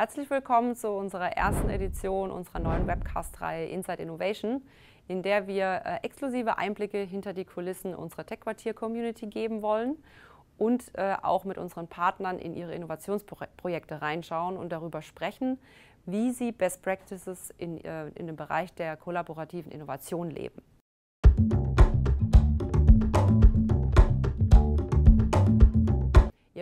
Herzlich willkommen zu unserer ersten Edition unserer neuen Webcast-Reihe Inside Innovation, in der wir äh, exklusive Einblicke hinter die Kulissen unserer Tech-Quartier-Community geben wollen und äh, auch mit unseren Partnern in ihre Innovationsprojekte reinschauen und darüber sprechen, wie sie Best Practices in, äh, in dem Bereich der kollaborativen Innovation leben.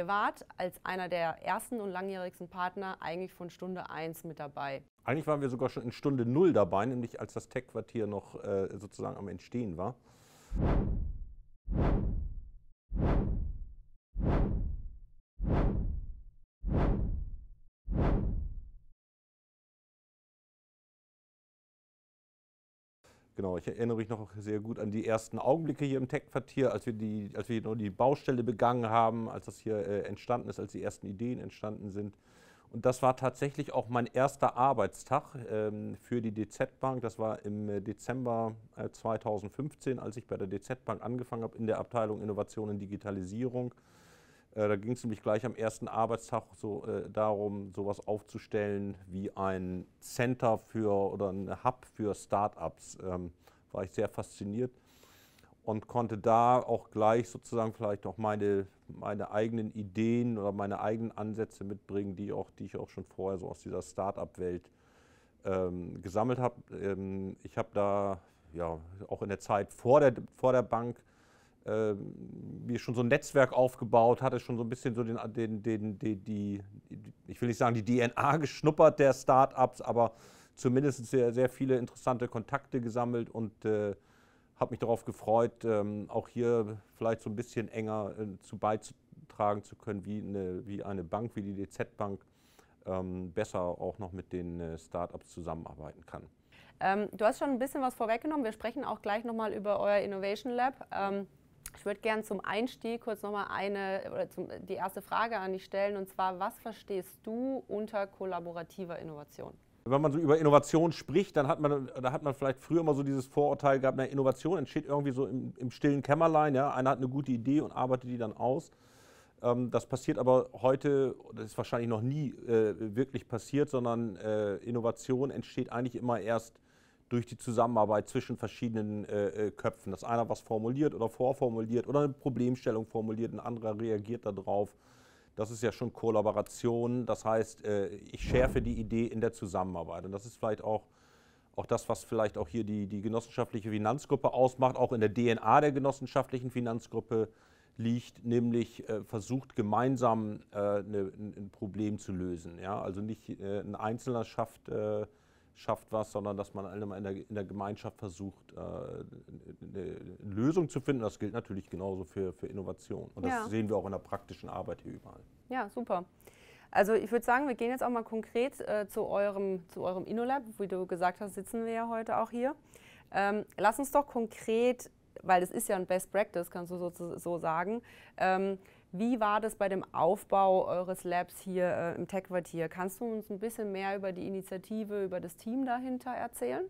Wart als einer der ersten und langjährigsten Partner eigentlich von Stunde 1 mit dabei. Eigentlich waren wir sogar schon in Stunde 0 dabei, nämlich als das Tech-Quartier noch äh, sozusagen am Entstehen war. Genau, ich erinnere mich noch sehr gut an die ersten Augenblicke hier im Tech-Quartier, als wir, die, als wir noch die Baustelle begangen haben, als das hier äh, entstanden ist, als die ersten Ideen entstanden sind. Und das war tatsächlich auch mein erster Arbeitstag ähm, für die DZ Bank. Das war im äh, Dezember äh, 2015, als ich bei der DZ Bank angefangen habe in der Abteilung Innovation und Digitalisierung. Äh, da ging es nämlich gleich am ersten Arbeitstag so, äh, darum, sowas aufzustellen wie ein Center für oder ein Hub für Startups. Ähm, war ich sehr fasziniert und konnte da auch gleich sozusagen vielleicht auch meine, meine eigenen Ideen oder meine eigenen Ansätze mitbringen, die, auch, die ich auch schon vorher so aus dieser Startup-Welt ähm, gesammelt habe. Ähm, ich habe da ja auch in der Zeit vor der, vor der Bank äh, mir schon so ein Netzwerk aufgebaut, hatte schon so ein bisschen so den, den, den, die, die, ich will nicht sagen die DNA geschnuppert der Startups, aber zumindest sehr, sehr viele interessante Kontakte gesammelt und äh, habe mich darauf gefreut, ähm, auch hier vielleicht so ein bisschen enger äh, zu beizutragen zu können, wie eine, wie eine Bank, wie die DZ Bank ähm, besser auch noch mit den äh, Startups zusammenarbeiten kann. Ähm, du hast schon ein bisschen was vorweggenommen. Wir sprechen auch gleich nochmal über euer Innovation Lab. Ähm, ich würde gerne zum Einstieg kurz nochmal eine oder zum, die erste Frage an dich stellen und zwar, was verstehst du unter kollaborativer Innovation? Wenn man so über Innovation spricht, dann hat man, da hat man vielleicht früher immer so dieses Vorurteil gehabt, eine Innovation entsteht irgendwie so im, im stillen Kämmerlein. Ja? Einer hat eine gute Idee und arbeitet die dann aus. Ähm, das passiert aber heute, das ist wahrscheinlich noch nie äh, wirklich passiert, sondern äh, Innovation entsteht eigentlich immer erst durch die Zusammenarbeit zwischen verschiedenen äh, äh, Köpfen. Dass einer was formuliert oder vorformuliert oder eine Problemstellung formuliert, ein anderer reagiert darauf. Das ist ja schon Kollaboration. Das heißt, äh, ich schärfe die Idee in der Zusammenarbeit. Und das ist vielleicht auch, auch das, was vielleicht auch hier die, die genossenschaftliche Finanzgruppe ausmacht, auch in der DNA der genossenschaftlichen Finanzgruppe liegt, nämlich äh, versucht gemeinsam äh, eine, ein Problem zu lösen. Ja? Also nicht äh, ein Einzelner schafft schafft was, sondern dass man in der, in der Gemeinschaft versucht, äh, eine Lösung zu finden. Das gilt natürlich genauso für, für Innovation. Und das ja. sehen wir auch in der praktischen Arbeit hier überall. Ja, super. Also ich würde sagen, wir gehen jetzt auch mal konkret äh, zu eurem, zu eurem InnoLab. Wie du gesagt hast, sitzen wir ja heute auch hier. Ähm, lass uns doch konkret, weil das ist ja ein Best Practice, kannst du so, so sagen, ähm, wie war das bei dem Aufbau eures Labs hier äh, im Tech-Quartier? Kannst du uns ein bisschen mehr über die Initiative, über das Team dahinter erzählen?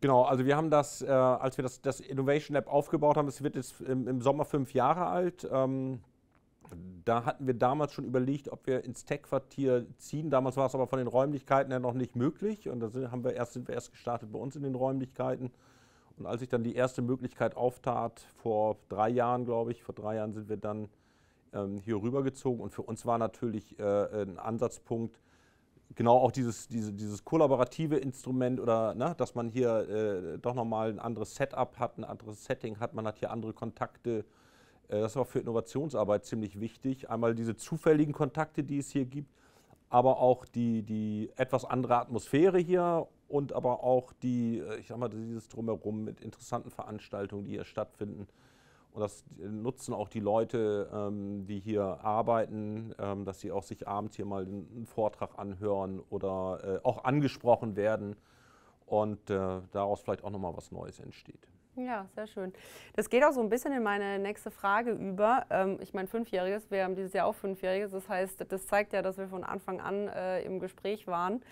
Genau, also wir haben das, äh, als wir das, das, Innovation Lab aufgebaut haben, es wird jetzt im, im Sommer fünf Jahre alt. Ähm, da hatten wir damals schon überlegt, ob wir ins Tech-Quartier ziehen. Damals war es aber von den Räumlichkeiten her noch nicht möglich. Und da sind, haben wir erst, sind wir erst gestartet bei uns in den Räumlichkeiten. Und als sich dann die erste Möglichkeit auftat, vor drei Jahren, glaube ich, vor drei Jahren sind wir dann hier rübergezogen. Und für uns war natürlich äh, ein Ansatzpunkt, genau auch dieses, diese, dieses kollaborative Instrument oder ne, dass man hier äh, doch nochmal ein anderes Setup hat, ein anderes Setting hat, man hat hier andere Kontakte. Äh, das war für Innovationsarbeit ziemlich wichtig. Einmal diese zufälligen Kontakte, die es hier gibt, aber auch die, die etwas andere Atmosphäre hier und aber auch die, äh, ich sag mal, dieses Drumherum mit interessanten Veranstaltungen, die hier stattfinden. Und das nutzen auch die Leute, ähm, die hier arbeiten, ähm, dass sie auch sich abends hier mal einen Vortrag anhören oder äh, auch angesprochen werden und äh, daraus vielleicht auch nochmal was Neues entsteht. Ja, sehr schön. Das geht auch so ein bisschen in meine nächste Frage über. Ähm, ich meine, Fünfjähriges, wir haben dieses Jahr auch Fünfjähriges, das heißt, das zeigt ja, dass wir von Anfang an äh, im Gespräch waren.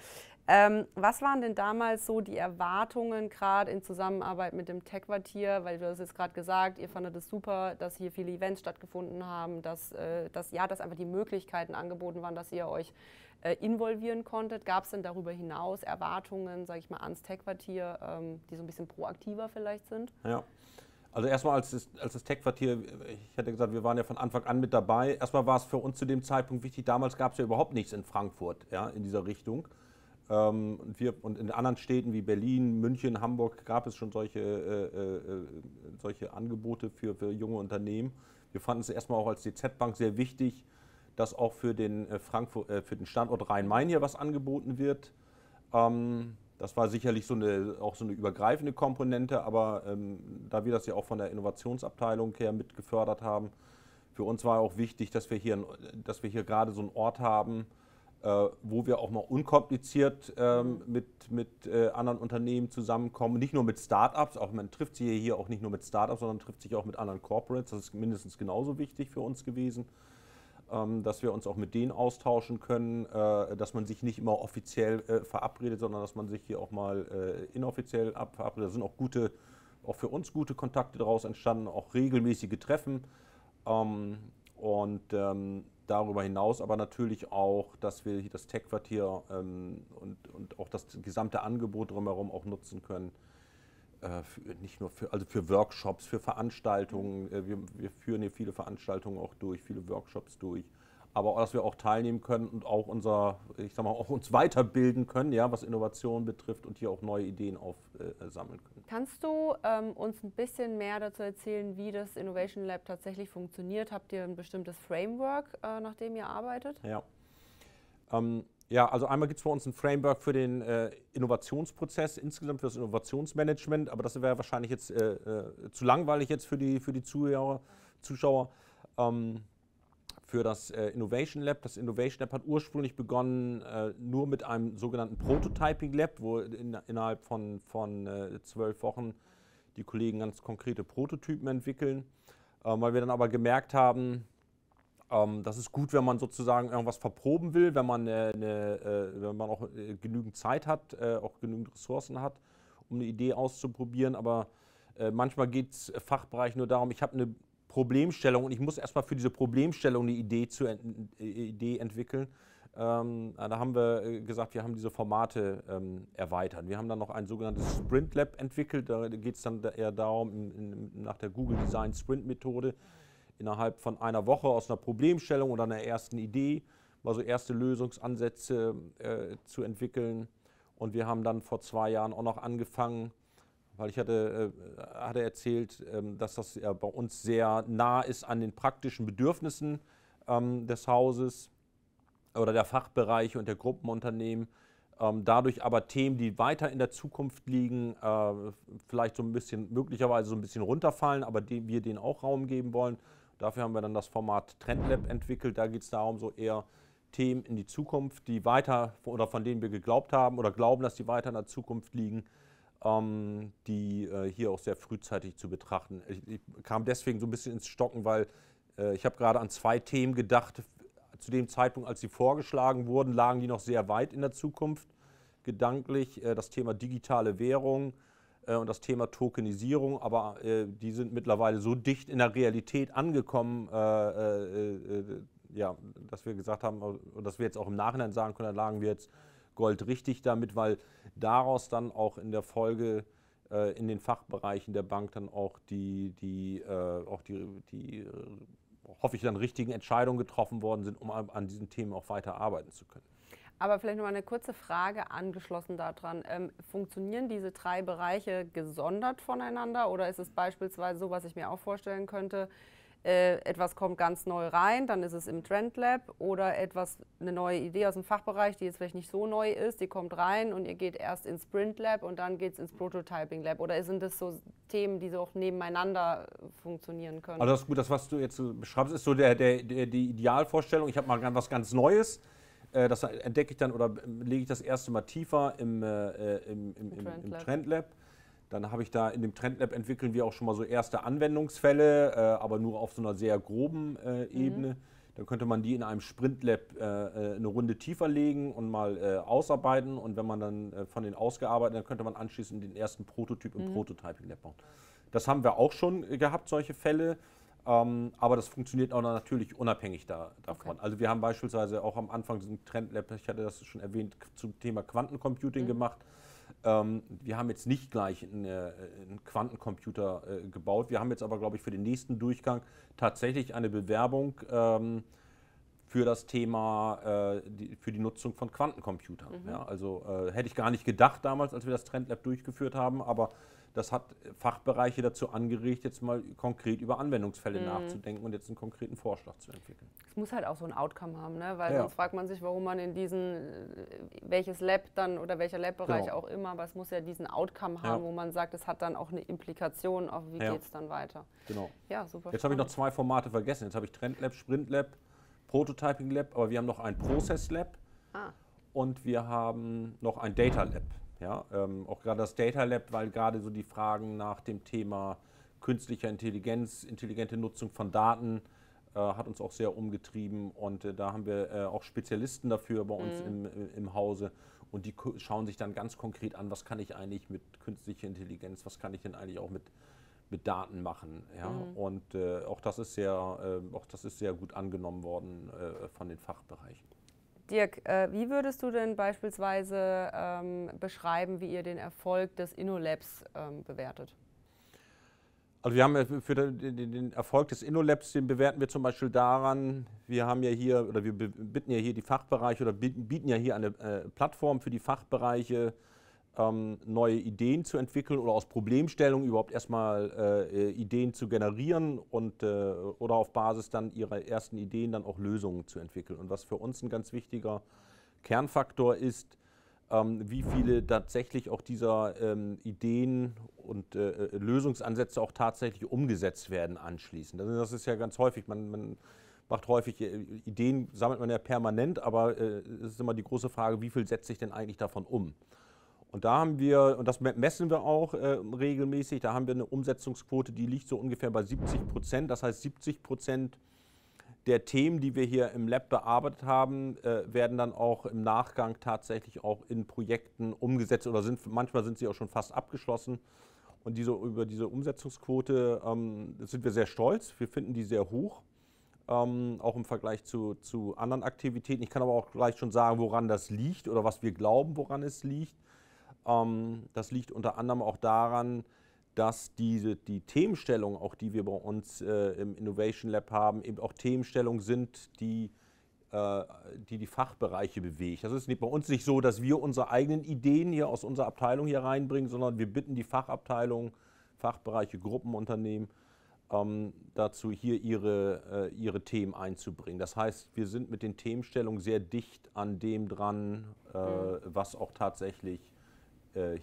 Ähm, was waren denn damals so die Erwartungen, gerade in Zusammenarbeit mit dem Tech-Quartier? Weil du hast jetzt gerade gesagt, ihr fandet es super, dass hier viele Events stattgefunden haben, dass, äh, dass, ja, dass einfach die Möglichkeiten angeboten waren, dass ihr euch äh, involvieren konntet. Gab es denn darüber hinaus Erwartungen, sage ich mal, ans Tech-Quartier, ähm, die so ein bisschen proaktiver vielleicht sind? Ja. Also erstmal als das, als das Tech-Quartier, ich hätte gesagt, wir waren ja von Anfang an mit dabei. Erstmal war es für uns zu dem Zeitpunkt wichtig, damals gab es ja überhaupt nichts in Frankfurt ja, in dieser Richtung. Ähm, und, wir, und in anderen Städten wie Berlin, München, Hamburg gab es schon solche, äh, äh, äh solche Angebote für, für junge Unternehmen. Wir fanden es erstmal auch als DZ-Bank sehr wichtig, dass auch für den, äh, Frankfurt, äh, für den Standort Rhein-Main hier was angeboten wird. Ähm, das war sicherlich so eine, auch so eine übergreifende Komponente, aber ähm, da wir das ja auch von der Innovationsabteilung her mit gefördert haben, für uns war auch wichtig, dass wir hier, dass wir hier gerade so einen Ort haben, äh, wo wir auch mal unkompliziert ähm, mit, mit äh, anderen Unternehmen zusammenkommen. Nicht nur mit Startups, auch man trifft sich hier auch nicht nur mit Startups, sondern trifft sich auch mit anderen Corporates. Das ist mindestens genauso wichtig für uns gewesen, ähm, dass wir uns auch mit denen austauschen können, äh, dass man sich nicht immer offiziell äh, verabredet, sondern dass man sich hier auch mal äh, inoffiziell verabredet. Da sind auch gute, auch für uns gute Kontakte daraus entstanden, auch regelmäßige Treffen. Ähm, und ähm, darüber hinaus aber natürlich auch, dass wir das Tech-Quartier ähm, und, und auch das gesamte Angebot drumherum auch nutzen können. Äh, für, nicht nur für, also für Workshops, für Veranstaltungen. Äh, wir, wir führen hier viele Veranstaltungen auch durch, viele Workshops durch aber dass wir auch teilnehmen können und auch unser, ich sag mal, auch uns weiterbilden können, ja, was Innovation betrifft und hier auch neue Ideen aufsammeln können. Kannst du ähm, uns ein bisschen mehr dazu erzählen, wie das Innovation Lab tatsächlich funktioniert? Habt ihr ein bestimmtes Framework, äh, nach dem ihr arbeitet? Ja. Ähm, ja, also einmal gibt es bei uns ein Framework für den äh, Innovationsprozess, insgesamt für das Innovationsmanagement, aber das wäre wahrscheinlich jetzt äh, äh, zu langweilig jetzt für die, für die Zuhörer, Zuschauer. Ähm, für das äh, Innovation Lab. Das Innovation Lab hat ursprünglich begonnen äh, nur mit einem sogenannten Prototyping Lab, wo in, innerhalb von, von äh, zwölf Wochen die Kollegen ganz konkrete Prototypen entwickeln. Ähm, weil wir dann aber gemerkt haben, ähm, das ist gut, wenn man sozusagen irgendwas verproben will, wenn man, eine, äh, wenn man auch äh, genügend Zeit hat, äh, auch genügend Ressourcen hat, um eine Idee auszuprobieren. Aber manchmal geht es Fachbereich nur darum, ich habe eine Problemstellung und ich muss erstmal für diese Problemstellung eine Idee, zu, äh, Idee entwickeln. Ähm, da haben wir äh, gesagt, wir haben diese Formate ähm, erweitert. Wir haben dann noch ein sogenanntes Sprint Lab entwickelt. Da geht es dann eher darum, in, in, nach der Google Design Sprint Methode innerhalb von einer Woche aus einer Problemstellung oder einer ersten Idee mal so erste Lösungsansätze äh, zu entwickeln. Und wir haben dann vor zwei Jahren auch noch angefangen, weil ich hatte, äh, hatte erzählt, ähm, dass das ja bei uns sehr nah ist an den praktischen Bedürfnissen ähm, des Hauses oder der Fachbereiche und der Gruppenunternehmen. Ähm, dadurch aber Themen, die weiter in der Zukunft liegen, äh, vielleicht so ein bisschen, möglicherweise so ein bisschen runterfallen, aber die, wir denen auch Raum geben wollen. Dafür haben wir dann das Format Trendlab entwickelt. Da geht es darum, so eher Themen in die Zukunft, die weiter oder von denen wir geglaubt haben oder glauben, dass die weiter in der Zukunft liegen, ähm, die äh, hier auch sehr frühzeitig zu betrachten. Ich, ich, kam deswegen so ein bisschen ins Stocken, weil äh, ich habe gerade an zwei Themen gedacht. Zu dem Zeitpunkt, als sie vorgeschlagen wurden, lagen die noch sehr weit in der Zukunft gedanklich. Äh, das Thema digitale Währung äh, und das Thema Tokenisierung, aber äh, die sind mittlerweile so dicht in der Realität angekommen, äh, ja, dass wir gesagt haben, dass wir jetzt auch im Nachhinein sagen können, da lagen wir jetzt Gold richtig damit, weil daraus dann auch in der Folge äh, in den Fachbereichen der Bank dann auch die, die, äh, auch die, die äh, hoffe ich, dann richtigen Entscheidungen getroffen worden sind, um an diesen Themen auch weiter arbeiten zu können. Aber vielleicht noch mal eine kurze Frage angeschlossen daran. Ähm, funktionieren diese drei Bereiche gesondert voneinander oder ist es beispielsweise so, was ich mir auch vorstellen könnte, äh, etwas kommt ganz neu rein, dann ist es im Trendlab oder etwas, eine neue Idee aus dem Fachbereich, die jetzt vielleicht nicht so neu ist, die kommt rein und ihr geht erst ins Sprint Lab und dann geht es ins Prototyping Lab. Oder sind das so Themen, die so auch nebeneinander funktionieren können? Also das ist gut, das, was du jetzt beschreibst, ist so der, der, der die Idealvorstellung. Ich habe mal was ganz Neues. Äh, das entdecke ich dann oder lege ich das erste Mal tiefer im, äh, im, im, im, im Trendlab. Dann habe ich da in dem Trendlab entwickeln wir auch schon mal so erste Anwendungsfälle, äh, aber nur auf so einer sehr groben äh, mhm. Ebene. Mhm. dann könnte man die in einem Sprintlab äh, äh, eine Runde tiefer legen und mal äh, ausarbeiten. Und wenn man dann äh, von den ausgearbeitet, dann könnte man anschließend den ersten Prototyp im mhm. Prototyping Lab bauen. Das haben wir auch schon gehabt, solche Fälle. Ähm, aber das funktioniert auch natürlich unabhängig da, davon. Okay. Also wir haben beispielsweise auch am Anfang diesen Trendlab, ich hatte das schon erwähnt, zum Thema Quantencomputing mhm. gemacht. Ähm, wir haben jetzt nicht gleich einen, äh, einen Quantencomputer äh, gebaut. Wir haben jetzt aber, glaube ich, für den nächsten Durchgang tatsächlich eine Bewerbung ähm, für das Thema, äh, die, für die Nutzung von Quantencomputern. Mhm. Ja, also äh, hätte ich gar nicht gedacht damals, als wir das Trendlab durchgeführt haben, aber das hat Fachbereiche dazu angeregt, jetzt mal konkret über Anwendungsfälle mhm. nachzudenken und jetzt einen konkreten Vorschlag zu entwickeln. Es muss halt auch so ein Outcome haben, ne? weil ja. sonst fragt man sich, warum man in diesen, äh, welches Lab dann oder welcher Lab-Bereich genau. auch immer, aber es muss ja diesen Outcome haben, ja. wo man sagt, es hat dann auch eine Implikation auf, wie ja. geht es dann weiter. Genau. Ja, super. Jetzt habe ich noch zwei Formate vergessen. Jetzt habe ich Trendlab, Sprintlab, Prototyping Lab, aber wir haben noch ein Process Lab ah. und wir haben noch ein Data Lab. Ja, ähm, auch gerade das Data Lab, weil gerade so die Fragen nach dem Thema künstlicher Intelligenz, intelligente Nutzung von Daten äh, hat uns auch sehr umgetrieben und äh, da haben wir äh, auch Spezialisten dafür bei uns mhm. im, im Hause und die schauen sich dann ganz konkret an, was kann ich eigentlich mit künstlicher Intelligenz, was kann ich denn eigentlich auch mit, mit Daten machen. Ja? Mhm. Und äh, auch, das ist sehr, äh, auch das ist sehr gut angenommen worden äh, von den Fachbereichen. Dirk, äh, wie würdest du denn beispielsweise ähm, beschreiben, wie ihr den Erfolg des InnoLabs ähm, bewertet? Also wir haben für den Erfolg des InnoLabs, den bewerten wir zum Beispiel daran, wir haben ja hier, oder wir bitten ja hier die Fachbereiche oder bieten ja hier eine äh, Plattform für die Fachbereiche, ähm, neue Ideen zu entwickeln oder aus Problemstellungen überhaupt erstmal äh, Ideen zu generieren und, äh, oder auf Basis dann ihrer ersten Ideen dann auch Lösungen zu entwickeln. Und was für uns ein ganz wichtiger Kernfaktor ist, ähm, wie viele tatsächlich auch dieser ähm, Ideen und äh, äh Lösungsansätze auch tatsächlich umgesetzt werden anschließend. Das ist ja ganz häufig, man, man macht häufig äh, Ideen, sammelt man ja permanent, aber äh, es ist immer die große Frage, wie viel setze ich denn eigentlich davon um? Und da haben wir, und das messen wir auch äh, regelmäßig, da haben wir eine Umsetzungsquote, die liegt so ungefähr bei 70 Prozent. Das heißt, 70 Prozent der Themen, die wir hier im Lab bearbeitet haben, äh, werden dann auch im Nachgang tatsächlich auch in Projekten umgesetzt oder sind manchmal sind sie auch schon fast abgeschlossen. Und diese, über diese Umsetzungsquote ähm, sind wir sehr stolz. Wir finden die sehr hoch, ähm, auch im Vergleich zu, zu anderen Aktivitäten. Ich kann aber auch gleich schon sagen, woran das liegt oder was wir glauben, woran es liegt. Ähm, das liegt unter anderem auch daran, dass diese, die Themenstellungen, auch die wir bei uns äh, im Innovation Lab haben, eben auch Themenstellungen sind, die äh, die, die Fachbereiche bewegt. Das ist nicht, bei uns nicht so, dass wir unsere eigenen Ideen hier aus unserer Abteilung hier reinbringen, sondern wir bitten die Fachabteilungen, Fachbereiche, Gruppenunternehmen ähm, dazu, hier ihre, äh, ihre Themen einzubringen. Das heißt, wir sind mit den Themenstellungen sehr dicht an dem dran, äh, mhm. was auch tatsächlich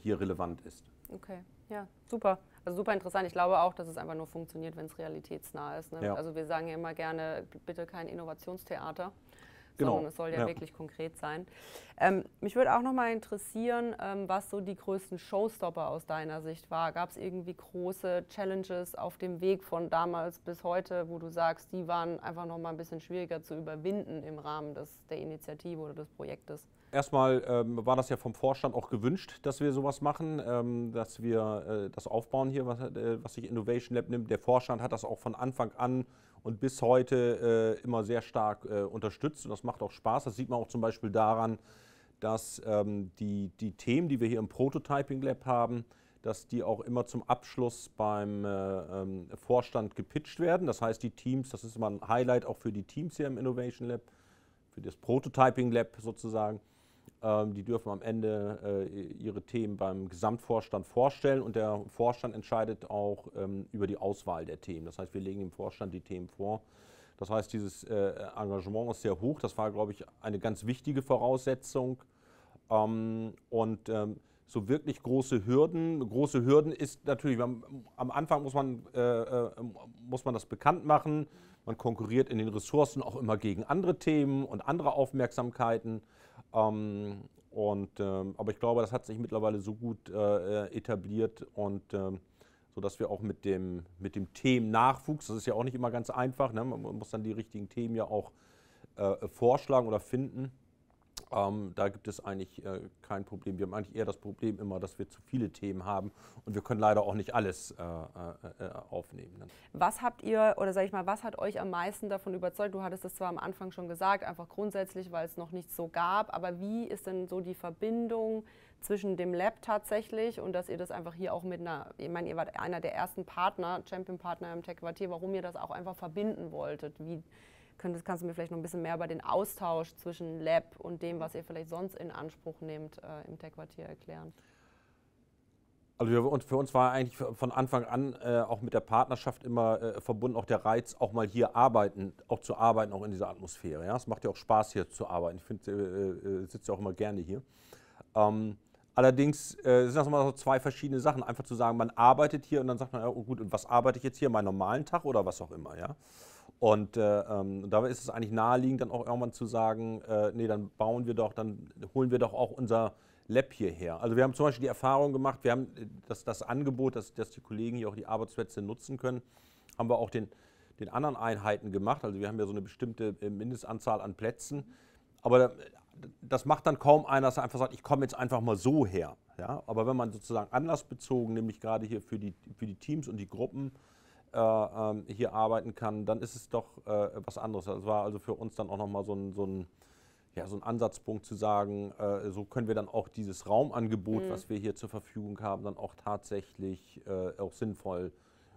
hier relevant ist. Okay, ja, super. Also super interessant. Ich glaube auch, dass es einfach nur funktioniert, wenn es realitätsnah ist. Ne? Ja. Also wir sagen ja immer gerne, bitte kein Innovationstheater. Genau. sondern es soll ja, ja. wirklich konkret sein. Ähm, mich würde auch noch mal interessieren, ähm, was so die größten Showstopper aus deiner Sicht war. Gab es irgendwie große Challenges auf dem Weg von damals bis heute, wo du sagst, die waren einfach noch mal ein bisschen schwieriger zu überwinden im Rahmen des, der Initiative oder des Projektes? Erstmal ähm, war das ja vom Vorstand auch gewünscht, dass wir sowas machen, ähm, dass wir äh, das aufbauen hier, was, äh, was sich Innovation Lab nimmt. Der Vorstand hat das auch von Anfang an und bis heute äh, immer sehr stark äh, unterstützt und das macht auch Spaß. Das sieht man auch zum Beispiel daran, dass ähm, die, die Themen, die wir hier im Prototyping Lab haben, dass die auch immer zum Abschluss beim äh, ähm, Vorstand gepitcht werden. Das heißt, die Teams, das ist immer ein Highlight auch für die Teams hier im Innovation Lab, für das Prototyping Lab sozusagen die dürfen am Ende äh, ihre Themen beim Gesamtvorstand vorstellen und der Vorstand entscheidet auch ähm, über die Auswahl der Themen. Das heißt, wir legen dem Vorstand die Themen vor. Das heißt, dieses äh, Engagement ist sehr hoch. Das war, glaube ich, eine ganz wichtige Voraussetzung. Ähm, und so wirklich große Hürden. Große Hürden ist natürlich, am Anfang muss man, äh, muss man das bekannt machen. Man konkurriert in den Ressourcen auch immer gegen andere Themen und andere Aufmerksamkeiten. Ähm, und, ähm, aber ich glaube, das hat sich mittlerweile so gut äh, etabliert und ähm, sodass wir auch mit dem, mit dem Themennachwuchs, das ist ja auch nicht immer ganz einfach, ne? man muss dann die richtigen Themen ja auch äh, vorschlagen oder finden. Ähm, da gibt es eigentlich äh, kein Problem. Wir haben eigentlich eher das Problem immer, dass wir zu viele Themen haben und wir können leider auch nicht alles äh, äh, äh aufnehmen. Ne? Was habt ihr, oder sag ich mal, was hat euch am meisten davon überzeugt? Du hattest es zwar am Anfang schon gesagt, einfach grundsätzlich, weil es noch nichts so gab, aber wie ist denn so die Verbindung zwischen dem Lab tatsächlich und dass ihr das einfach hier auch mit einer, ich meine, ihr wart einer der ersten Partner, Champion-Partner im Tech-Quartier, warum ihr das auch einfach verbinden wolltet? Wie, Könntest, kannst du mir vielleicht noch ein bisschen mehr über den Austausch zwischen Lab und dem, was ihr vielleicht sonst in Anspruch nehmt, äh, im Tech-Quartier erklären? Also wir, für uns war eigentlich von Anfang an äh, auch mit der Partnerschaft immer äh, verbunden, auch der Reiz, auch mal hier arbeiten, auch zu arbeiten, auch in dieser Atmosphäre. Ja? Es macht ja auch Spaß hier zu arbeiten. Ich finde, äh, äh, sitze ja auch immer gerne hier. Ähm, allerdings äh, sind das immer so zwei verschiedene Sachen. Einfach zu sagen, man arbeitet hier und dann sagt man, ja, oh gut, und was arbeite ich jetzt hier, meinen normalen Tag oder was auch immer. Ja? Und äh, ähm, dabei ist es eigentlich naheliegend, dann auch irgendwann zu sagen, äh, nee, dann bauen wir doch, dann holen wir doch auch unser Lab hierher. Also wir haben zum Beispiel die Erfahrung gemacht, wir haben äh, das, das Angebot, dass, dass die Kollegen hier auch die Arbeitsplätze nutzen können, haben wir auch den, den anderen Einheiten gemacht. Also wir haben ja so eine bestimmte äh, Mindestanzahl an Plätzen. Aber das macht dann kaum einer, dass er einfach sagt, ich komme jetzt einfach mal so her. Ja? Aber wenn man sozusagen anlassbezogen, nämlich gerade hier für die, für die Teams und die Gruppen, äh, ähm, hier arbeiten kann, dann ist es doch äh, was anderes. Das war also für uns dann auch nochmal so ein, so, ein, ja, so ein Ansatzpunkt zu sagen, äh, so können wir dann auch dieses Raumangebot, mhm. was wir hier zur Verfügung haben, dann auch tatsächlich äh, auch sinnvoll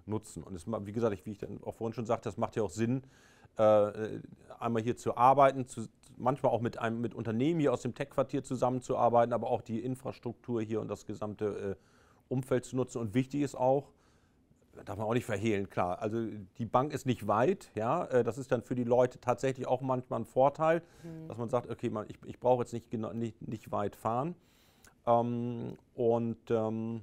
nutzen. Und es, wie gesagt, ich, wie ich dann auch vorhin schon sagte, das macht ja auch Sinn, äh, einmal hier zu arbeiten, zu, manchmal auch mit, einem, mit Unternehmen hier aus dem Tech-Quartier zusammenzuarbeiten, aber auch die Infrastruktur hier und das gesamte äh, Umfeld zu nutzen. Und wichtig ist auch, darf man auch nicht verhehlen, klar. Also die Bank ist nicht weit, ja. Äh, das ist dann für die Leute tatsächlich auch manchmal ein Vorteil, mhm. dass man sagt, okay, man, ich, ich brauche jetzt nicht, nicht, nicht weit fahren. Ähm, und ähm,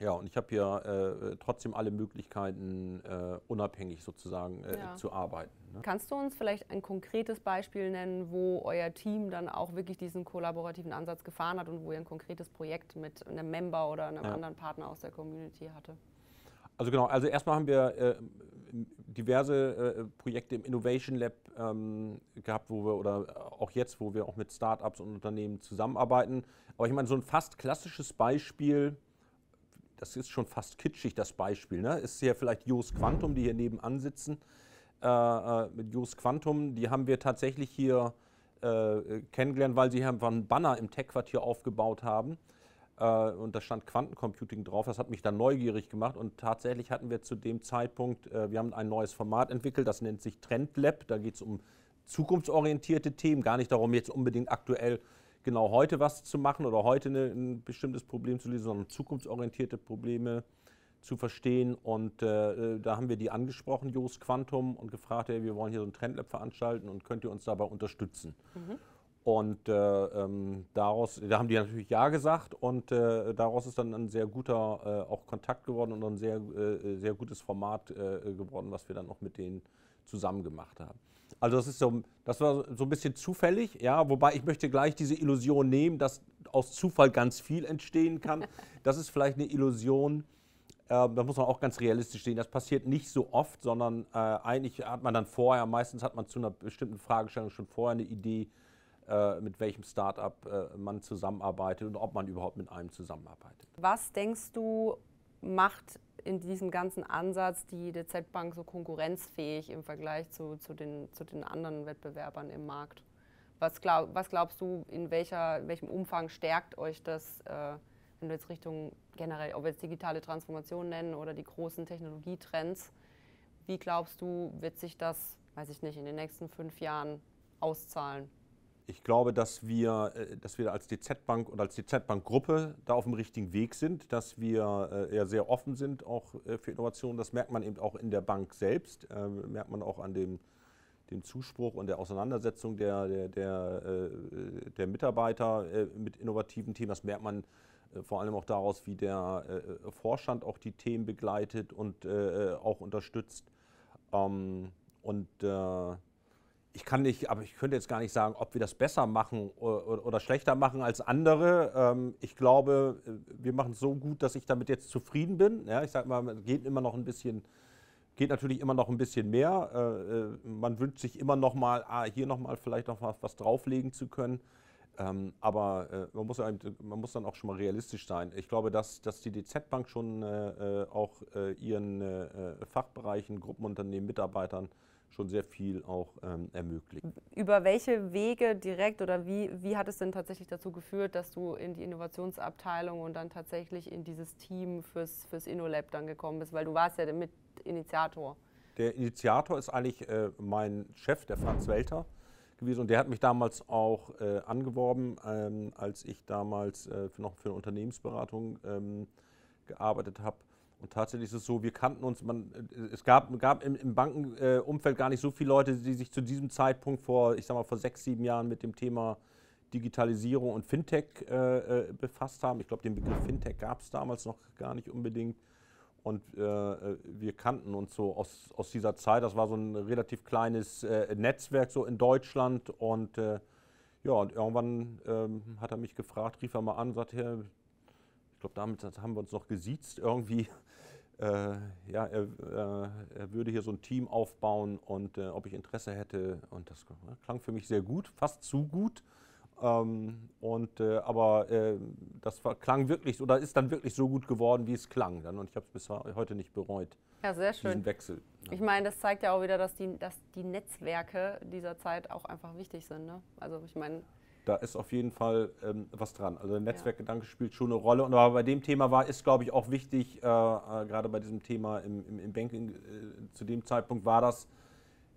ja, und ich habe hier äh, trotzdem alle Möglichkeiten, äh, unabhängig sozusagen äh, ja. zu arbeiten. Ne? Kannst du uns vielleicht ein konkretes Beispiel nennen, wo euer Team dann auch wirklich diesen kollaborativen Ansatz gefahren hat und wo ihr ein konkretes Projekt mit einem Member oder einem ja. anderen Partner aus der Community hatte? Also genau, also erstmal haben wir äh, diverse äh, Projekte im Innovation Lab ähm, gehabt, wo wir oder auch jetzt, wo wir auch mit Startups und Unternehmen zusammenarbeiten. Aber ich meine, so ein fast klassisches Beispiel, das ist schon fast kitschig, das Beispiel, ne? ist ja vielleicht Jos Quantum, die hier nebenan sitzen. Äh, äh mit Jos Quantum, die haben wir tatsächlich hier äh, kennengelernt, weil sie hier einfach einen Banner im Tech-Quartier aufgebaut haben äh, und da stand Quantencomputing drauf. Das hat mich dann neugierig gemacht und tatsächlich hatten wir zu dem Zeitpunkt, äh, wir haben ein neues Format entwickelt, das nennt sich Trendlab. Da geht es um zukunftsorientierte Themen, gar nicht darum, jetzt unbedingt aktuell genau heute was zu machen oder heute eine, ein bestimmtes Problem zu lösen, sondern zukunftsorientierte Probleme zu verstehen. Und äh, äh da haben wir die angesprochen, Jos Quantum, und gefragt, hey, wir wollen hier so ein Trendlab veranstalten und könnt ihr uns dabei unterstützen? Mhm. Und äh, ähm, daraus, da haben die natürlich Ja gesagt und äh, daraus ist dann ein sehr guter äh, auch Kontakt geworden und ein sehr, äh, sehr gutes Format äh, geworden, was wir dann auch mit denen zusammen gemacht haben. Also das ist so, das war so ein bisschen zufällig, ja, wobei ich möchte gleich diese Illusion nehmen, dass aus Zufall ganz viel entstehen kann. Das ist vielleicht eine Illusion, äh, da muss man auch ganz realistisch sehen. Das passiert nicht so oft, sondern eigentlich hat man dann vorher, meistens hat man zu einer bestimmten Fragestellung schon vorher eine Idee, äh, mit welchem Startup äh, man zusammenarbeitet und ob man überhaupt mit einem zusammenarbeitet. Was denkst du, macht in diesem ganzen Ansatz die DZ Bank so konkurrenzfähig im Vergleich zu, zu, den, zu den anderen Wettbewerbern im Markt? Was, glaub, was glaubst du, in, welcher, in welchem Umfang stärkt euch das, äh, wenn wir jetzt Richtung generell, ob wir jetzt digitale Transformation nennen oder die großen Technologietrends, wie glaubst du, wird sich das, weiß ich nicht, in den nächsten fünf Jahren auszahlen? Ich glaube, dass wir, äh, dass wir als DZ-Bank und als DZ-Bank-Gruppe da auf dem richtigen Weg sind, dass wir äh, ja sehr offen sind auch äh, für Innovationen. Das merkt man eben auch in der Bank selbst, merkt man auch an dem, dem Zuspruch und der Auseinandersetzung der, der, der, der Mitarbeiter mit innovativen Themen. Das merkt man vor allem auch daraus, wie der Vorstand auch die Themen begleitet und auch unterstützt. Ähm, und ich kann nicht, aber ich könnte jetzt gar nicht sagen, ob wir das besser machen oder, schlechter machen als andere. Ähm, ich glaube, wir machen es so gut, dass ich damit jetzt zufrieden bin. Ja, ich sage mal, es geht immer noch ein bisschen, geht natürlich immer noch ein bisschen mehr. Äh, äh man wünscht sich immer noch mal, ah, hier noch mal vielleicht noch was, was drauflegen zu können. Ähm, aber äh, man, muss, man muss dann auch schon mal realistisch sein. Ich glaube, dass, dass die DZ Bank schon äh, äh auch äh, ihren Fachbereichen, Gruppenunternehmen, Mitarbeitern schon sehr viel auch ähm, ermöglicht. Über welche Wege direkt oder wie, wie hat es denn tatsächlich dazu geführt, dass du in die Innovationsabteilung und dann tatsächlich in dieses Team fürs, fürs InnoLab dann gekommen bist? Weil du warst ja der Mitinitiator. Der Initiator ist eigentlich äh, mein Chef, der Franz Welter gewesen und der hat mich damals auch äh, angeworben, ähm, als ich damals äh, für noch für eine Unternehmensberatung ähm, gearbeitet habe und tatsächlich ist es so, wir kannten uns, man, äh, es gab, gab im, im Bankenumfeld gar nicht so viele Leute, die sich zu diesem Zeitpunkt vor, ich sag mal, vor sechs, sieben Jahren mit dem Thema Digitalisierung und Fintech äh, äh befasst haben. Ich glaube, den Begriff Fintech gab es damals noch gar nicht unbedingt. Und äh, äh, wir kannten uns so aus, aus dieser Zeit. Das war so ein relativ kleines äh, Netzwerk so in Deutschland. Und ja, und irgendwann ähm, hat er mich gefragt, rief er mal an, sagt er, ich glaube, damit haben wir uns noch gesiezt irgendwie äh, ja, er, äh, er, würde hier so ein Team aufbauen und äh, ob ich Interesse hätte. Und das klang für mich sehr gut, fast zu gut. Ähm, und, äh, aber äh, das war, klang wirklich oder ist dann wirklich so gut geworden, wie es klang. Dann, und ich habe es bis heute nicht bereut. Ja, sehr schön. Diesen Wechsel. Ja. Ich meine, das zeigt ja auch wieder, dass die, dass die Netzwerke dieser Zeit auch einfach wichtig sind. Ne? Also ich meine, da ist auf jeden Fall ähm, was dran. Also der Netzwerkgedanke ja. spielt schon eine Rolle. Und aber bei dem Thema war, ist, glaube ich, auch wichtig, äh, äh, gerade bei diesem Thema im, im, im Banking, äh, zu dem Zeitpunkt war das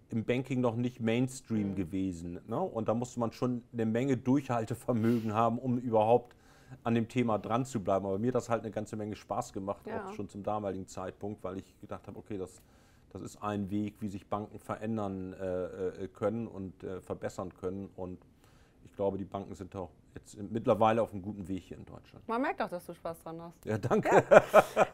im Banking noch nicht Mainstream mhm. gewesen. Ne? Und da musste man schon eine Menge Durchhaltevermögen haben, um überhaupt an dem Thema dran zu bleiben. Aber mir hat das halt eine ganze Menge Spaß gemacht, ja. auch schon zum damaligen Zeitpunkt, weil ich gedacht habe, okay, das, das ist ein Weg, wie sich Banken verändern äh, äh können und äh, verbessern können. Und ich glaube, die Banken sind auch jetzt mittlerweile auf einem guten Weg hier in Deutschland. Man merkt auch, dass du Spaß dran hast. Ja, danke.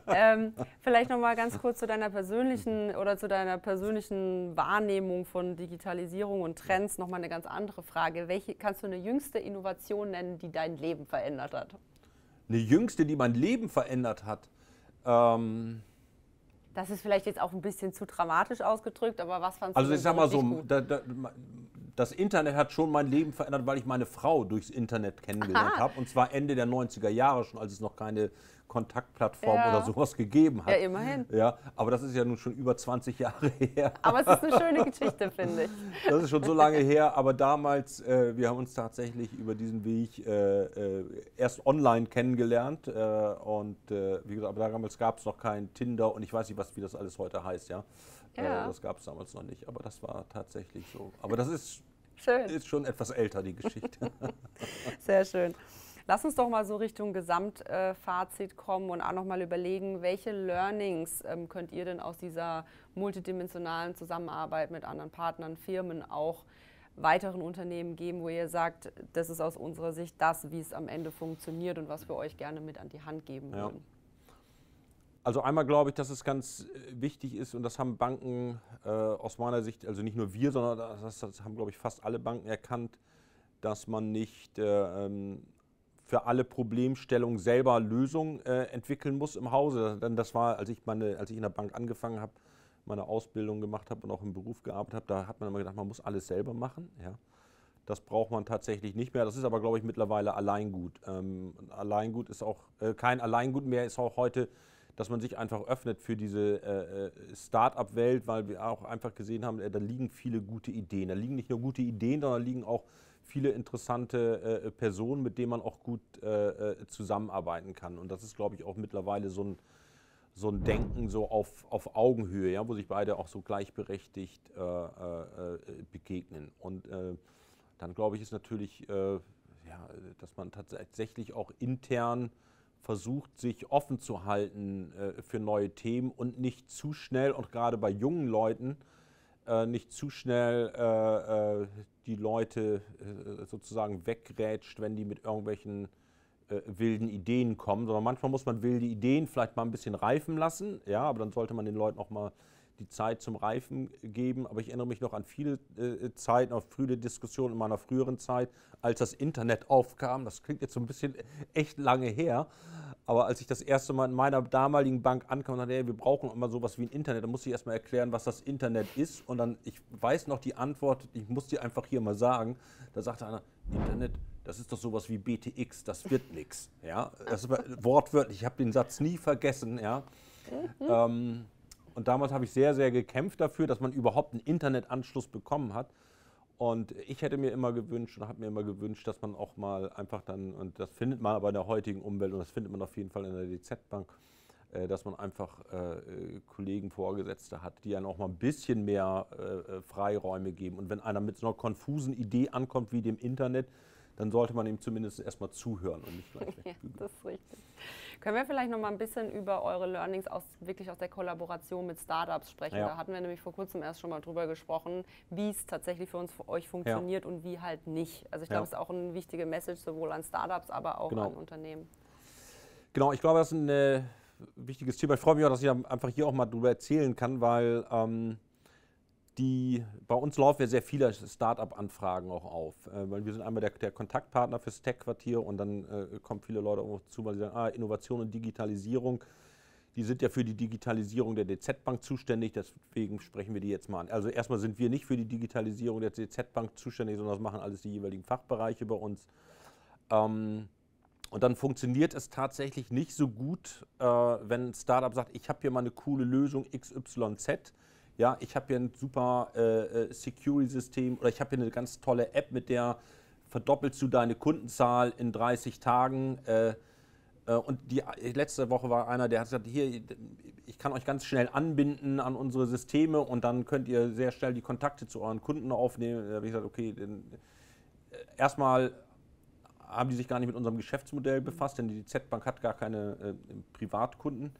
Ja. ähm, vielleicht noch mal ganz kurz zu deiner persönlichen oder zu deiner persönlichen Wahrnehmung von Digitalisierung und Trends noch mal eine ganz andere Frage. Welche kannst du eine jüngste Innovation nennen, die dein Leben verändert hat? Eine jüngste, die mein Leben verändert hat. Ähm das ist vielleicht jetzt auch ein bisschen zu dramatisch ausgedrückt, aber was fandest also du? Also ich sag mal so, da, da, das Internet hat schon mein Leben verändert, weil ich meine Frau durchs Internet kennengelernt habe. Und zwar Ende der 90er Jahre schon, als es noch keine Kontaktplattform ja. oder sowas gegeben hat. Ja, immerhin. Ja, aber das ist ja nun schon über 20 Jahre her. Aber es ist eine schöne Geschichte, finde ich. Das ist schon so lange her, aber damals, äh, wir haben uns tatsächlich über diesen Weg äh, äh, erst online kennengelernt. Äh, und äh, wie gesagt, aber damals gab es noch kein Tinder und ich weiß nicht, was, wie das alles heute heißt, ja. Äh, ja. das gab es damals noch nicht, aber das war tatsächlich so. Aber das ist, schön. ist schon etwas älter, die Geschichte. Sehr schön. Lass uns doch mal so Richtung Gesamtfazit kommen und auch noch mal überlegen, welche Learnings ähm, könnt ihr denn aus dieser multidimensionalen Zusammenarbeit mit anderen Partnern, Firmen auch weiteren Unternehmen geben, wo ihr sagt, das ist aus unserer Sicht das, wie es am Ende funktioniert und was wir euch gerne mit an die Hand geben würden. Also einmal glaube ich, dass es ganz äh, wichtig ist und das haben Banken äh, aus meiner Sicht, also nicht nur wir, sondern das, das haben, glaube ich, fast alle Banken erkannt, dass man nicht äh, ähm, für alle Problemstellungen selber Lösungen äh, entwickeln muss im Hause. Denn das war, als ich, meine, als ich in der Bank angefangen habe, meine Ausbildung gemacht habe und auch im Beruf gearbeitet habe, da hat man immer gedacht, man muss alles selber machen. Ja. Das braucht man tatsächlich nicht mehr. Das ist aber, glaube ich, mittlerweile Alleingut. Ähm, Alleingut ist auch äh, kein Alleingut mehr, ist auch heute, dass man sich einfach öffnet für diese äh, äh Start-up-Welt, weil wir auch einfach gesehen haben, äh, da liegen viele gute Ideen. Da liegen nicht nur gute Ideen, sondern da liegen auch viele interessante äh, Personen, mit denen man auch gut äh, äh, zusammenarbeiten kann. Und das ist, glaube ich, auch mittlerweile so ein, so ein Denken so auf, auf Augenhöhe, ja, wo sich beide auch so gleichberechtigt äh, begegnen. Und dann, glaube ich, ist natürlich, ja, dass man tatsächlich auch intern versucht, sich offen zu halten für neue Themen und nicht zu schnell, und gerade bei jungen Leuten, nicht zu schnell die Leute äh, sozusagen weggrätscht, wenn die mit irgendwelchen äh, wilden Ideen kommen, sondern manchmal muss man wilde Ideen vielleicht mal ein bisschen reifen lassen, ja, aber dann sollte man den Leuten auch mal die Zeit zum Reifen geben. Aber ich erinnere mich noch an viele äh, Zeiten, auf frühe Diskussionen in meiner früheren Zeit, als das Internet aufkam. Das klingt jetzt so ein bisschen echt lange her. Aber als ich das erste Mal in meiner damaligen Bank ankam und sagte, hey, wir brauchen immer sowas wie ein Internet, dann musste ich erstmal erklären, was das Internet ist. Und dann, ich weiß noch die Antwort, ich muss dir einfach hier mal sagen. Da sagte einer, Internet, das ist doch sowas wie BTX, das wird nichts. Ja, das war wortwörtlich, ich habe den Satz nie vergessen. Ja. Mhm. Ähm, und damals habe ich sehr, sehr gekämpft dafür, dass man überhaupt einen Internetanschluss bekommen hat. Und ich hätte mir immer gewünscht und habe mir immer gewünscht, dass man auch mal einfach dann, und das findet man aber in der heutigen Umwelt und das findet man auf jeden Fall in der DZ-Bank, äh, dass man einfach äh, Kollegen, Vorgesetzte hat, die einem auch mal ein bisschen mehr äh, Freiräume geben. Und wenn einer mit so einer konfusen Idee ankommt wie dem Internet, dann sollte man ihm zumindest erstmal zuhören und nicht gleich ja, Das ist richtig. Können wir vielleicht noch mal ein bisschen über eure Learnings aus, wirklich aus der Kollaboration mit Startups sprechen? Ja. Da hatten wir nämlich vor kurzem erst schon mal drüber gesprochen, wie es tatsächlich für uns, für euch funktioniert ja. und wie halt nicht. Also ich glaube, es ist auch eine wichtige Message sowohl an Startups, aber auch genau. an Unternehmen. Genau, ich glaube, das ist ein äh, wichtiges Thema. Ich freue mich auch, dass ich einfach hier auch mal drüber erzählen kann, weil ähm, die, bei uns laufen ja sehr viele Start-up-Anfragen auch auf, äh, weil wir sind einmal der, der Kontaktpartner fürs Tech-Quartier und dann äh, kommen viele Leute auch zu, weil sie sagen, ah, Innovation und Digitalisierung, die sind ja für die Digitalisierung der DZ-Bank zuständig, deswegen sprechen wir die jetzt mal an. Also erstmal sind wir nicht für die Digitalisierung der DZ-Bank zuständig, sondern das machen alles die jeweiligen Fachbereiche bei uns. Ähm, und dann funktioniert es tatsächlich nicht so gut, äh, wenn ein Startup sagt, ich habe hier mal eine coole Lösung XYZ, ja, ich habe hier ein super äh, äh, Security-System oder ich habe hier eine ganz tolle App, mit der verdoppelst du deine Kundenzahl in 30 Tagen. Äh, äh, und die letzte Woche war einer, der hat gesagt, hier, ich kann euch ganz schnell anbinden an unsere Systeme und dann könnt ihr sehr schnell die Kontakte zu euren Kunden aufnehmen. Da habe ich gesagt, okay, denn, äh, erstmal haben die sich gar nicht mit unserem Geschäftsmodell befasst, denn die Z-Bank hat gar keine äh, Privatkunden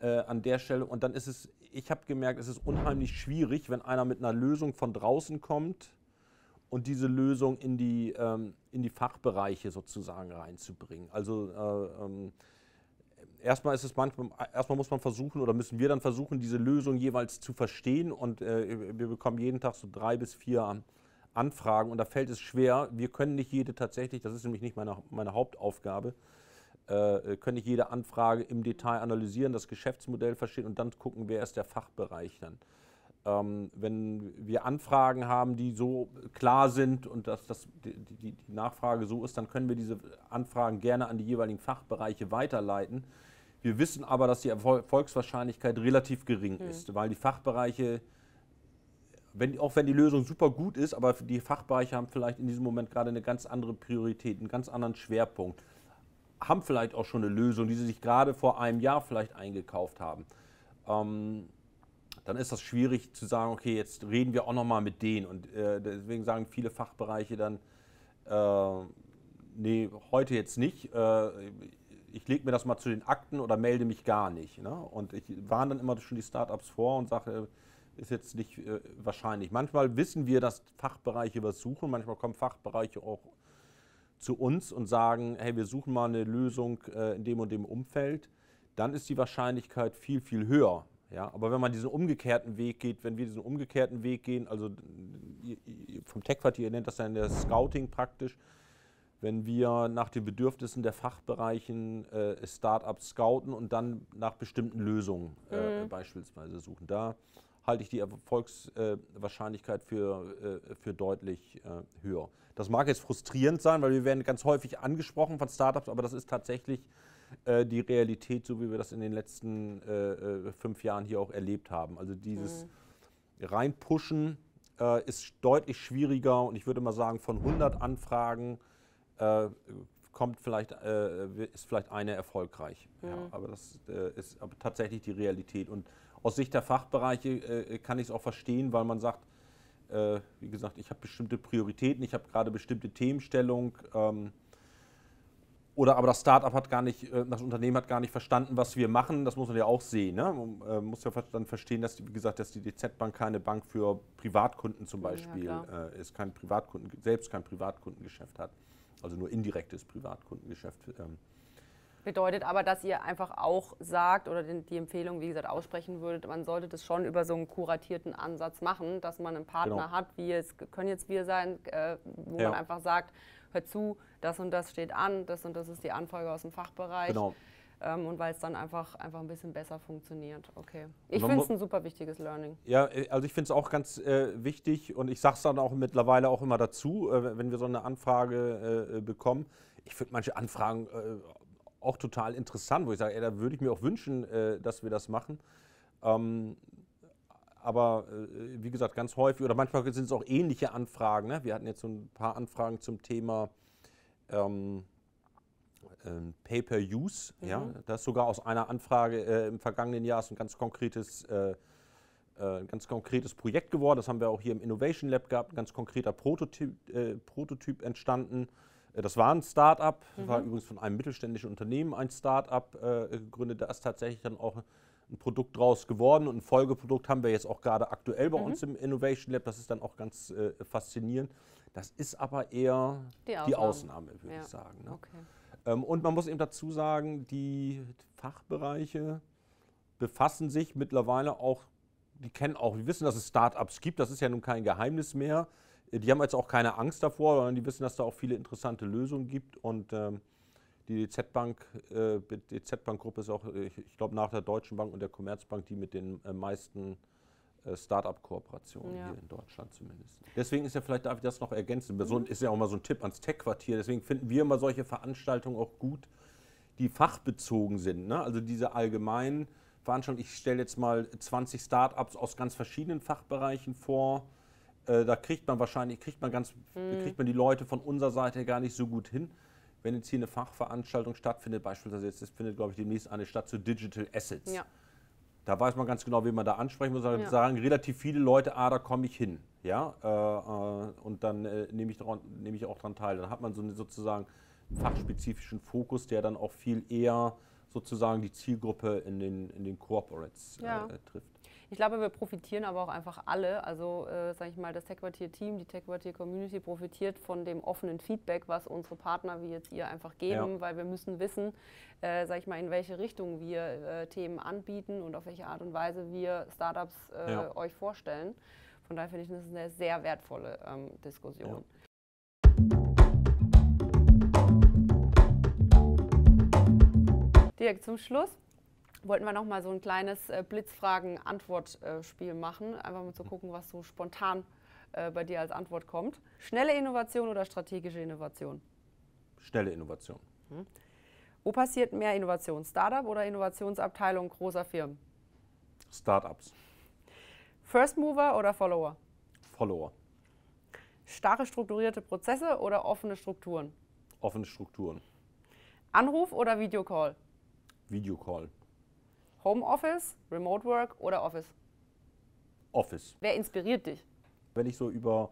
äh, an der Stelle. Und dann ist es ich habe gemerkt, es ist unheimlich schwierig, wenn einer mit einer Lösung von draußen kommt und diese Lösung in die, ähm, in die Fachbereiche sozusagen reinzubringen. Also äh, ähm, erstmal ist es manchmal, erstmal muss man versuchen oder müssen wir dann versuchen, diese Lösung jeweils zu verstehen und äh, wir bekommen jeden Tag so drei bis vier Anfragen und da fällt es schwer. Wir können nicht jede tatsächlich, das ist nämlich nicht meine, meine Hauptaufgabe, äh, können nicht jede Anfrage im Detail analysieren, das Geschäftsmodell verstehen und dann gucken, wer ist der Fachbereich dann. Ähm, wenn wir Anfragen haben, die so klar sind und dass das, die, die, die, Nachfrage so ist, dann können wir diese Anfragen gerne an die jeweiligen Fachbereiche weiterleiten. Wir wissen aber, dass die Erfolgswahrscheinlichkeit relativ gering mhm. ist, weil die Fachbereiche, wenn, auch wenn die Lösung super gut ist, aber die Fachbereiche haben vielleicht in diesem Moment gerade eine ganz andere Priorität, einen ganz anderen Schwerpunkt haben vielleicht auch schon eine Lösung, die sie sich gerade vor einem Jahr vielleicht eingekauft haben. Ähm, dann ist das schwierig zu sagen, okay, jetzt reden wir auch nochmal mit denen. Und äh, deswegen sagen viele Fachbereiche dann, äh, nee, heute jetzt nicht. Äh, ich lege mir das mal zu den Akten oder melde mich gar nicht. Ne? Und ich warne dann immer schon die Startups vor und sage, ist jetzt nicht äh, wahrscheinlich. Manchmal wissen wir, dass Fachbereiche was suchen, manchmal kommen Fachbereiche auch zu uns und sagen, hey, wir suchen mal eine Lösung äh, in dem und dem Umfeld, dann ist die Wahrscheinlichkeit viel, viel höher. Ja? Aber wenn man diesen umgekehrten Weg geht, wenn wir diesen umgekehrten Weg gehen, also vom Tech-Quartier, ihr nennt das dann das Scouting praktisch, wenn wir nach den Bedürfnissen der Fachbereichen äh, Startups scouten und dann nach bestimmten Lösungen äh, mhm. beispielsweise suchen. Da halte ich die Erfolgswahrscheinlichkeit für, äh, für deutlich äh, höher. Das mag jetzt frustrierend sein, weil wir werden ganz häufig angesprochen von Startups, aber das ist tatsächlich äh, die Realität, so wie wir das in den letzten fünf Jahren hier auch erlebt haben. Also dieses mhm. Reinpushen ist deutlich schwieriger und ich würde mal sagen, von 100 Anfragen kommt vielleicht, ist vielleicht eine erfolgreich. Mhm. Ja, aber das ist aber tatsächlich die Realität. Und aus Sicht der Fachbereiche äh, kann ich es auch verstehen, weil man sagt, äh, wie gesagt, ich habe bestimmte Prioritäten, ich habe gerade bestimmte Themenstellung. Ähm, oder aber das Startup hat gar nicht, äh, das Unternehmen hat gar nicht verstanden, was wir machen. Das muss man ja auch sehen. Ne? Man äh, muss ja dann verstehen, dass die, wie gesagt, dass die DZ-Bank keine Bank für Privatkunden zum Beispiel ja, äh, ist, kein Privatkunden, selbst kein Privatkundengeschäft hat. Also nur indirektes Privatkundengeschäft. Ähm, Bedeutet aber, dass ihr einfach auch sagt oder die Empfehlung, wie gesagt, aussprechen würdet, man sollte das schon über so einen kuratierten Ansatz machen, dass man einen Partner genau. hat, wie es können jetzt wir sein, äh, wo ja. man einfach sagt, hör zu, das und das steht an, das und das ist die Anfrage aus dem Fachbereich. Genau. Ähm, und weil es dann einfach, einfach ein bisschen besser funktioniert. Okay. Ich finde es ein super wichtiges Learning. Ja, äh, also ich finde es auch ganz äh, wichtig und ich sage es dann auch mittlerweile auch immer dazu, äh, wenn wir so eine Anfrage äh, bekommen. Ich finde manche Anfragen äh, auch total interessant, wo ich sage, ey, da würde ich mir auch wünschen, äh, dass wir das machen. Ähm, aber wie gesagt, ganz häufig oder manchmal sind es auch ähnliche Anfragen. Ne? Wir hatten jetzt so ein paar Anfragen zum Thema ähm, ähm, Pay-per-Use. Mhm. Ja? Das ist sogar aus einer Anfrage äh, im vergangenen Jahr ein ganz konkretes, äh, äh, ganz konkretes Projekt geworden. Das haben wir auch hier im Innovation Lab gehabt, ein ganz konkreter Prototyp, äh, Prototyp entstanden. Äh, das war ein Start-up, mhm. war übrigens von einem mittelständischen Unternehmen ein Start-up äh, gegründet. Da ist tatsächlich dann auch ein Produkt draus geworden und ein Folgeprodukt haben wir jetzt auch gerade aktuell bei mhm. uns im Innovation Lab. Das ist dann auch ganz faszinierend. Das ist aber eher die Ausnahme, die Ausnahme würde ja. ich sagen. Ne? Okay. Ähm, und man muss eben dazu sagen, die Fachbereiche befassen sich mittlerweile auch, die kennen auch, die wissen, dass es Startups gibt, das ist ja nun kein Geheimnis mehr. Die haben jetzt auch keine Angst davor, sondern die wissen, dass da auch viele interessante Lösungen gibt. Und ähm, die DZ-Bank, äh, DZ-Bank-Gruppe ist auch, ich, ich glaube, nach der Deutschen Bank und der Commerzbank die mit den äh, meisten äh, Start-up-Kooperationen ja. hier in Deutschland zumindest. Deswegen ist ja vielleicht, darf ich das noch ergänzen, mhm. so, ist ja auch mal so ein Tipp ans Tech-Quartier, deswegen finden wir immer solche Veranstaltungen auch gut, die fachbezogen sind. Ne? Also diese allgemeinen Veranstaltungen, ich stelle jetzt mal 20 Start-ups aus ganz verschiedenen Fachbereichen vor, äh, da kriegt man wahrscheinlich, kriegt man ganz, mhm. kriegt man die Leute von unserer Seite gar nicht so gut hin. Wenn jetzt hier eine Fachveranstaltung stattfindet, beispielsweise jetzt findet, glaube ich, demnächst eine statt zu Digital Assets. Ja da weiß man ganz genau, wen man da ansprechen muss. Da ja. sagen relativ viele Leute, ah, da komme ich hin. Ja? Äh, äh, und dann äh, nehme ich, nehm ich auch daran teil. Dann hat man so eine, sozusagen einen fachspezifischen Fokus, der dann auch viel eher sozusagen die Zielgruppe in den, in den Corporates äh, ja. trifft. Ich glaube, wir profitieren aber auch einfach alle. Also, äh, sage ich mal, das Tech-Quartier-Team, die Tech-Quartier-Community profitiert von dem offenen Feedback, was unsere Partner wie jetzt ihr einfach geben, ja. weil wir müssen wissen, äh, sage ich mal, in welche Richtung wir äh, Themen anbieten und auf welche Art und Weise wir Startups äh, ja. euch vorstellen. Von daher finde ich das eine sehr wertvolle ähm, Diskussion. Ja. Dirk, zum Schluss wollten wir noch mal so ein kleines äh, Blitzfragen-Antwort-Spiel machen, einfach mal zu gucken, was so spontan äh, bei dir als Antwort kommt. Schnelle Innovation oder strategische Innovation? Schnelle Innovation. Hm. Wo passiert mehr Innovation? Startup oder Innovationsabteilung großer Firmen? Startups. First Mover oder Follower? Follower. Starre strukturierte Prozesse oder offene Strukturen? Offene Strukturen. Anruf oder Videocall? Videocall. Homeoffice, Remote Work oder Office? Office. Wer inspiriert dich? Wenn ich so über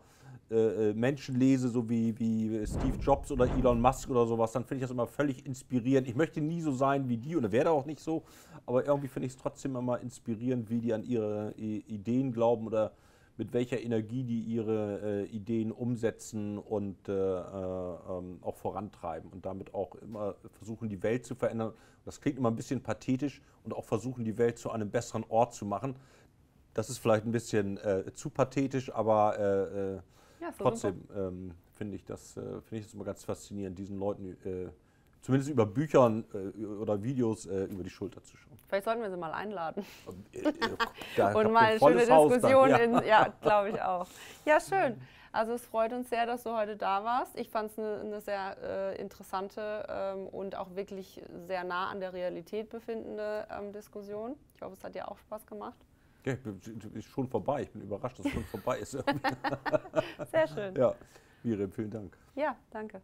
äh, äh, Menschen lese, so wie, wie Steve Jobs oder Elon Musk oder sowas, dann finde ich das immer völlig inspirierend. Ich möchte nie so sein wie die oder werde auch nicht so, aber irgendwie finde ich es trotzdem immer inspirierend, wie die an ihre Ideen glauben oder mit welcher Energie die ihre äh, Ideen umsetzen und äh, äh, ähm, auch vorantreiben und damit auch immer versuchen, die Welt zu verändern. Das klingt immer ein bisschen pathetisch und auch versuchen, die Welt zu einem besseren Ort zu machen. Das ist vielleicht ein bisschen äh, zu pathetisch, aber äh, äh, ja, trotzdem ähm, finde ich, das, find ich das immer ganz faszinierend, diesen Leuten zumindest über Büchern äh, oder Videos äh, über die Schulter zu schauen. Vielleicht sollten wir sie mal einladen. Äh, äh, Und mal eine schöne Diskussion. ja, ja glaube ich auch. Ja, schön. Also es freut uns sehr, dass du heute da warst. Ich fand es eine, eine sehr äh, interessante ähm, und auch wirklich sehr nah an der Realität befindende ähm, Diskussion. Ich hoffe, es hat dir auch Spaß gemacht. Ja, ich bin, ist schon vorbei. Ich bin überrascht, dass es schon vorbei ist. sehr schön. Ja, Miriam, vielen Dank. Ja, danke.